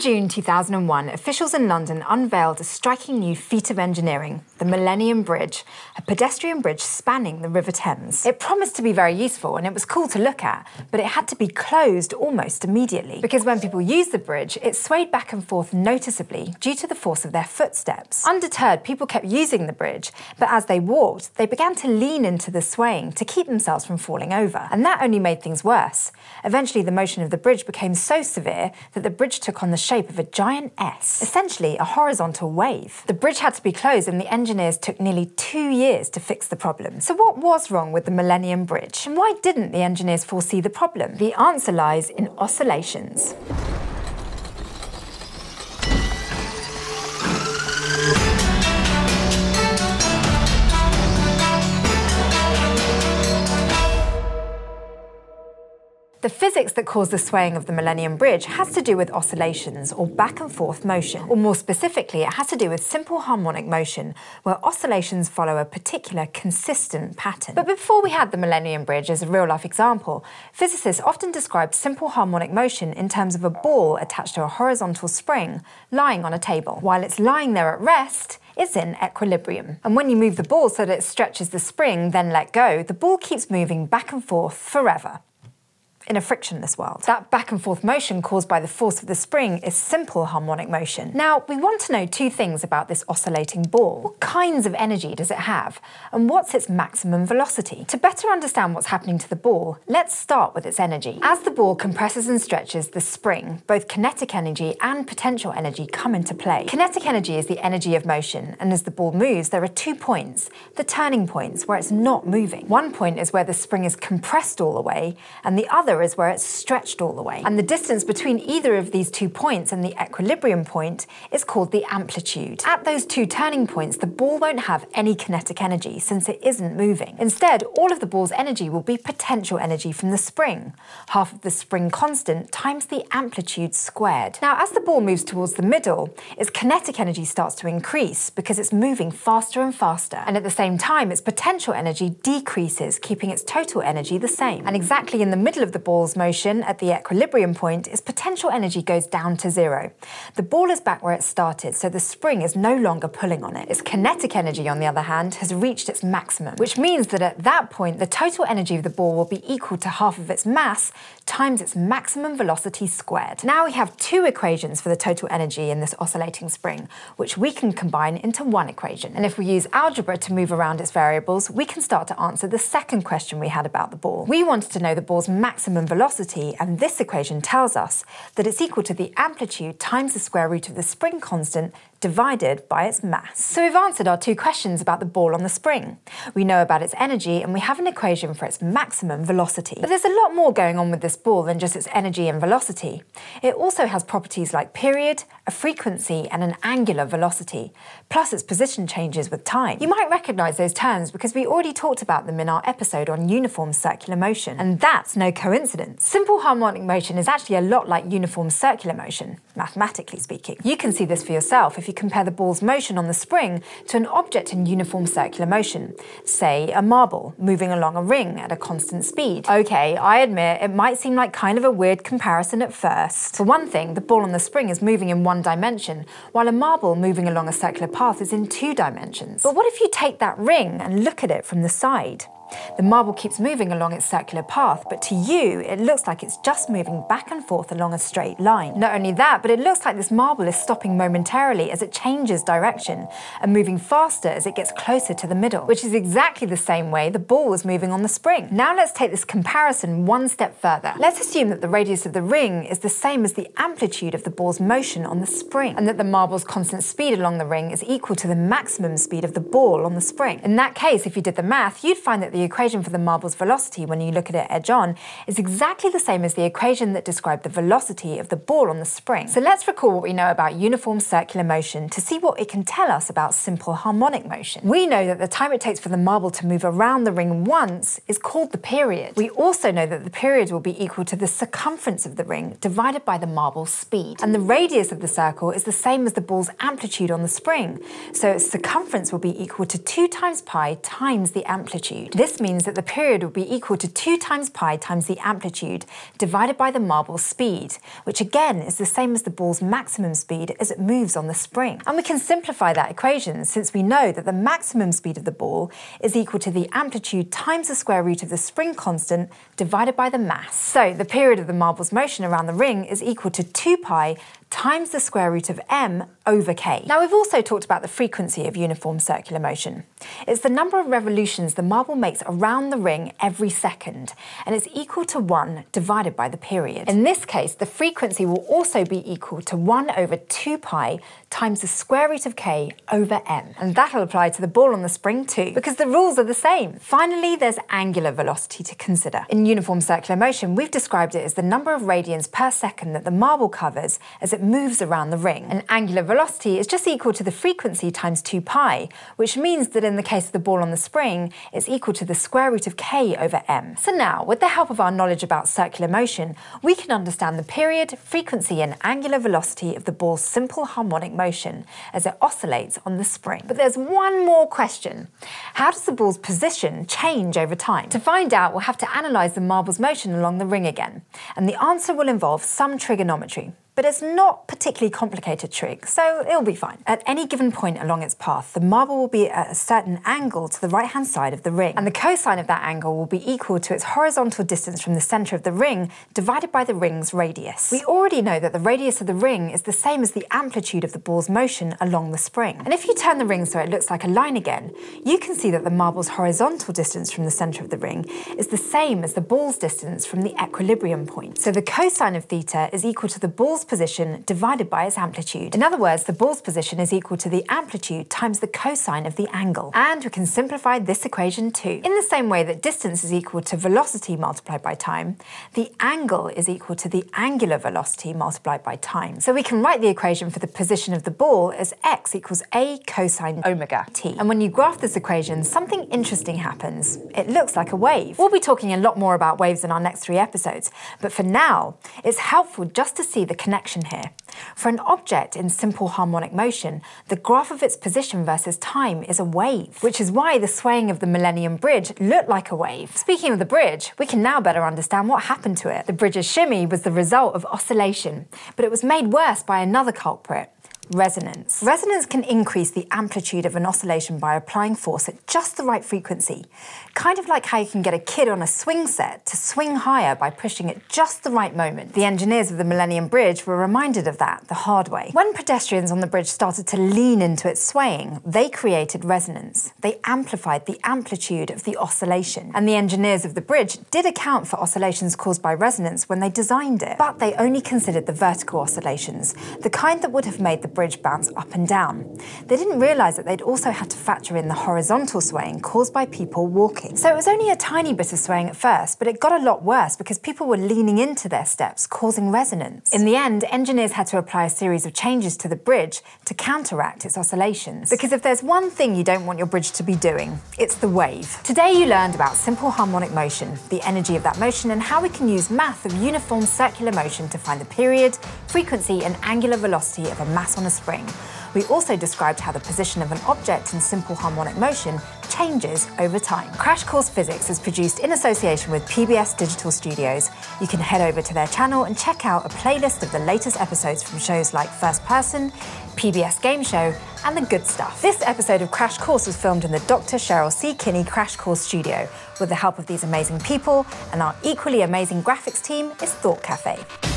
June 2001, officials in London unveiled a striking new feat of engineering, the Millennium Bridge, a pedestrian bridge spanning the River Thames. It promised to be very useful and it was cool to look at, but it had to be closed almost immediately. Because when people used the bridge, it swayed back and forth noticeably due to the force of their footsteps. Undeterred, people kept using the bridge, but as they walked, they began to lean into the swaying to keep themselves from falling over. And that only made things worse. Eventually, the motion of the bridge became so severe that the bridge took on the shape of a giant S, essentially a horizontal wave. The bridge had to be closed and the engineers took nearly two years to fix the problem. So what was wrong with the Millennium Bridge? And why didn't the engineers foresee the problem? The answer lies in oscillations. The physics that cause the swaying of the Millennium Bridge has to do with oscillations, or back and forth motion. Or more specifically, it has to do with simple harmonic motion, where oscillations follow a particular consistent pattern. But before we had the Millennium Bridge as a real life example, physicists often described simple harmonic motion in terms of a ball attached to a horizontal spring lying on a table. While it's lying there at rest, it's in equilibrium. And when you move the ball so that it stretches the spring, then let go, the ball keeps moving back and forth forever in a frictionless world. That back and forth motion caused by the force of the spring is simple harmonic motion. Now, we want to know two things about this oscillating ball. What kinds of energy does it have? And what's its maximum velocity? To better understand what's happening to the ball, let's start with its energy. As the ball compresses and stretches, the spring, both kinetic energy and potential energy come into play. Kinetic energy is the energy of motion, and as the ball moves, there are two points, the turning points, where it's not moving. One point is where the spring is compressed all the way, and the other is where it's stretched all the way. And the distance between either of these two points and the equilibrium point is called the amplitude. At those two turning points, the ball won't have any kinetic energy since it isn't moving. Instead, all of the ball's energy will be potential energy from the spring, half of the spring constant times the amplitude squared. Now, as the ball moves towards the middle, its kinetic energy starts to increase because it's moving faster and faster. And at the same time, its potential energy decreases, keeping its total energy the same. And exactly in the middle of the ball's motion at the equilibrium point, its potential energy goes down to zero. The ball is back where it started, so the spring is no longer pulling on it. Its kinetic energy, on the other hand, has reached its maximum, which means that at that point, the total energy of the ball will be equal to half of its mass times its maximum velocity squared. Now we have two equations for the total energy in this oscillating spring, which we can combine into one equation. And if we use algebra to move around its variables, we can start to answer the second question we had about the ball. We wanted to know the ball's maximum velocity, and this equation tells us that it's equal to the amplitude times the square root of the spring constant divided by its mass. So we've answered our two questions about the ball on the spring. We know about its energy and we have an equation for its maximum velocity. But there's a lot more going on with this ball than just its energy and velocity. It also has properties like period, a frequency and an angular velocity, plus its position changes with time. You might recognise those terms because we already talked about them in our episode on uniform circular motion, and that's no coincidence. Simple harmonic motion is actually a lot like uniform circular motion, mathematically speaking. You can see this for yourself if you compare the ball's motion on the spring to an object in uniform circular motion, say a marble moving along a ring at a constant speed. Okay, I admit it might seem like kind of a weird comparison at first. For one thing, the ball on the spring is moving in one dimension, while a marble moving along a circular path is in two dimensions. But what if you take that ring and look at it from the side? The marble keeps moving along its circular path, but to you, it looks like it's just moving back and forth along a straight line. Not only that, but it looks like this marble is stopping momentarily as it changes direction and moving faster as it gets closer to the middle, which is exactly the same way the ball was moving on the spring. Now let's take this comparison one step further. Let's assume that the radius of the ring is the same as the amplitude of the ball's motion on the spring, and that the marble's constant speed along the ring is equal to the maximum speed of the ball on the spring. In that case, if you did the math, you'd find that the the equation for the marble's velocity when you look at it edge on is exactly the same as the equation that described the velocity of the ball on the spring. So let's recall what we know about uniform circular motion to see what it can tell us about simple harmonic motion. We know that the time it takes for the marble to move around the ring once is called the period. We also know that the period will be equal to the circumference of the ring divided by the marble's speed. And the radius of the circle is the same as the ball's amplitude on the spring. So its circumference will be equal to 2 times pi times the amplitude. This this means that the period will be equal to 2 times pi times the amplitude divided by the marble's speed, which again is the same as the ball's maximum speed as it moves on the spring. And we can simplify that equation since we know that the maximum speed of the ball is equal to the amplitude times the square root of the spring constant divided by the mass. So the period of the marble's motion around the ring is equal to 2 pi times the square root of m over k. Now we've also talked about the frequency of uniform circular motion. It's the number of revolutions the marble makes around the ring every second, and it's equal to 1 divided by the period. In this case, the frequency will also be equal to 1 over 2 pi times the square root of k over m. And that'll apply to the ball on the spring too, because the rules are the same. Finally, there's angular velocity to consider. In uniform circular motion, we've described it as the number of radians per second that the marble covers as it moves around the ring. And angular velocity is just equal to the frequency times 2 pi, which means that in the case of the ball on the spring, it's equal to the square root of k over m. So now, with the help of our knowledge about circular motion, we can understand the period, frequency and angular velocity of the ball's simple harmonic motion as it oscillates on the spring. But there's one more question. How does the ball's position change over time? To find out, we'll have to analyse the marble's motion along the ring again, and the answer will involve some trigonometry but it's not particularly complicated trig, so it'll be fine. At any given point along its path, the marble will be at a certain angle to the right-hand side of the ring, and the cosine of that angle will be equal to its horizontal distance from the centre of the ring divided by the ring's radius. We already know that the radius of the ring is the same as the amplitude of the ball's motion along the spring. And if you turn the ring so it looks like a line again, you can see that the marble's horizontal distance from the centre of the ring is the same as the ball's distance from the equilibrium point. So the cosine of theta is equal to the ball's position divided by its amplitude. In other words, the ball's position is equal to the amplitude times the cosine of the angle. And we can simplify this equation too. In the same way that distance is equal to velocity multiplied by time, the angle is equal to the angular velocity multiplied by time. So we can write the equation for the position of the ball as x equals a cosine omega t. And when you graph this equation, something interesting happens. It looks like a wave. We'll be talking a lot more about waves in our next three episodes, but for now, it's helpful just to see the connection connection here. For an object in simple harmonic motion, the graph of its position versus time is a wave, which is why the swaying of the Millennium Bridge looked like a wave. Speaking of the bridge, we can now better understand what happened to it. The bridge's shimmy was the result of oscillation, but it was made worse by another culprit, Resonance. Resonance can increase the amplitude of an oscillation by applying force at just the right frequency. Kind of like how you can get a kid on a swing set to swing higher by pushing at just the right moment. The engineers of the Millennium Bridge were reminded of that the hard way. When pedestrians on the bridge started to lean into its swaying, they created resonance. They amplified the amplitude of the oscillation. And the engineers of the bridge did account for oscillations caused by resonance when they designed it, but they only considered the vertical oscillations, the kind that would have made the bridge bounce up and down. They didn't realise that they'd also had to factor in the horizontal swaying caused by people walking. So it was only a tiny bit of swaying at first, but it got a lot worse because people were leaning into their steps, causing resonance. In the end, engineers had to apply a series of changes to the bridge to counteract its oscillations. Because if there's one thing you don't want your bridge to be doing, it's the wave. Today you learned about simple harmonic motion, the energy of that motion, and how we can use math of uniform circular motion to find the period, frequency, and angular velocity of a mass on a spring. We also described how the position of an object in simple harmonic motion changes over time. Crash Course Physics is produced in association with PBS Digital Studios. You can head over to their channel and check out a playlist of the latest episodes from shows like First Person, PBS Game Show, and The Good Stuff. This episode of Crash Course was filmed in the Dr. Cheryl C. Kinney Crash Course studio with the help of these amazing people, and our equally amazing graphics team is Thought Cafe.